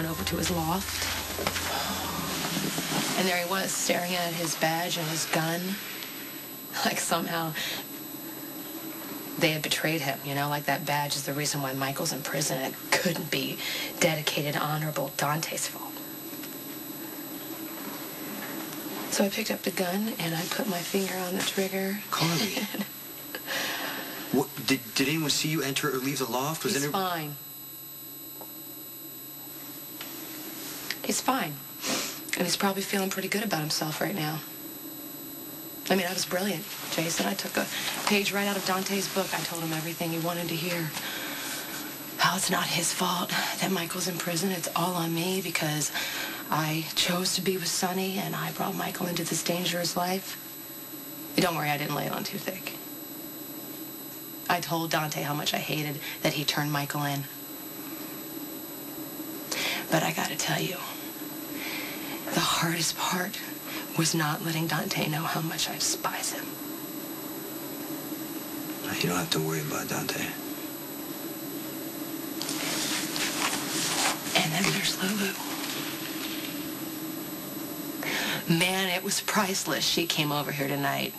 went over to his loft. And there he was, staring at his badge and his gun. Like somehow they had betrayed him, you know, like that badge is the reason why Michael's in prison. It couldn't be dedicated, honorable Dante's fault. So I picked up the gun and I put my finger on the trigger. Carly. what, did, did anyone see you enter or leave the loft? Was He's any... fine. He's fine. And he's probably feeling pretty good about himself right now. I mean, I was brilliant, Jason. I took a page right out of Dante's book. I told him everything he wanted to hear. How it's not his fault that Michael's in prison. It's all on me because I chose to be with Sonny and I brought Michael into this dangerous life. Don't worry, I didn't lay it on too thick. I told Dante how much I hated that he turned Michael in. But I gotta tell you, the hardest part was not letting Dante know how much I despise him. You don't have to worry about Dante. And then there's Lulu. Man, it was priceless. She came over here tonight.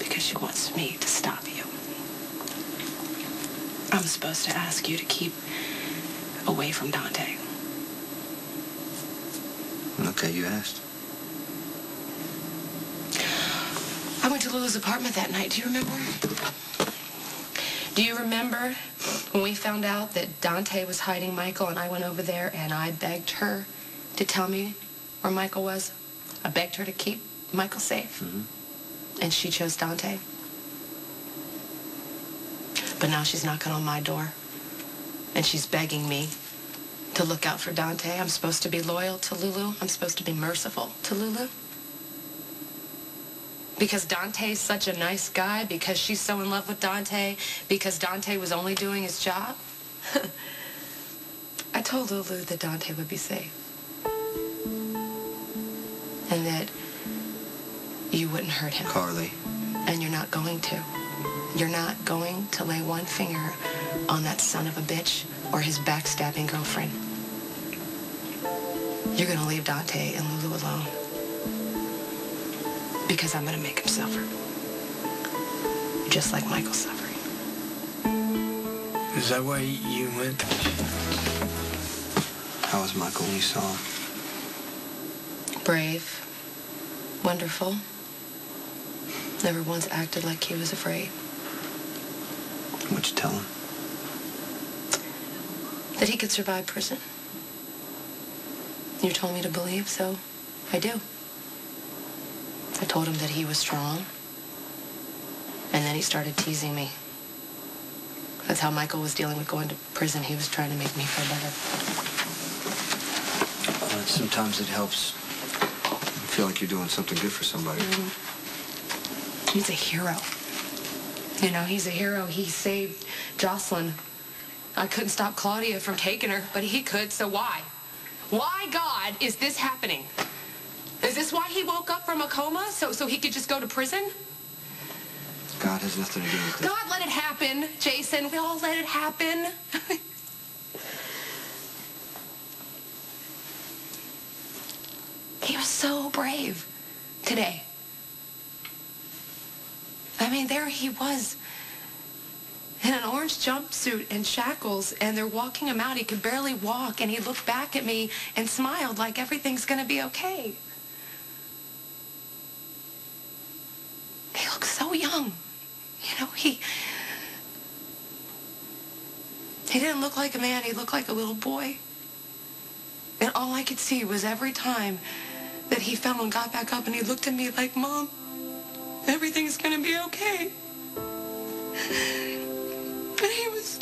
Because she wants me to stop you. I'm supposed to ask you to keep away from Dante. Okay, you asked. I went to Lulu's apartment that night. Do you remember? Do you remember when we found out that Dante was hiding Michael and I went over there and I begged her to tell me where Michael was? I begged her to keep Michael safe. Mm-hmm. And she chose Dante. But now she's knocking on my door. And she's begging me to look out for Dante. I'm supposed to be loyal to Lulu. I'm supposed to be merciful to Lulu. Because Dante's such a nice guy, because she's so in love with Dante, because Dante was only doing his job. I told Lulu that Dante would be safe. And that you wouldn't hurt him. Carly. And you're not going to. You're not going to lay one finger on that son of a bitch or his backstabbing girlfriend. You're going to leave Dante and Lulu alone. Because I'm going to make him suffer. Just like Michael's suffering. Is that why you went? How was Michael when you saw him? Brave. Wonderful. Never once acted like he was afraid. What'd you tell him? That he could survive prison. You told me to believe, so I do. I told him that he was strong. And then he started teasing me. That's how Michael was dealing with going to prison. He was trying to make me feel better. Uh, sometimes it helps. You feel like you're doing something good for somebody. He's a hero. You know, he's a hero. He saved Josslyn. I couldn't stop Claudia from taking her, but he could, so why? Why, God, is this happening? Is this why he woke up from a coma, so, so he could just go to prison? God has nothing to do with it. God let it happen, Jason. We all let it happen. he was so brave today. I mean, there he was in an orange jumpsuit and shackles, and they're walking him out. He could barely walk, and he looked back at me and smiled like everything's going to be okay. He looks so young. You know, he... He didn't look like a man. He looked like a little boy. And all I could see was every time that he fell and got back up and he looked at me like, Mom, everything's going to be okay. Was.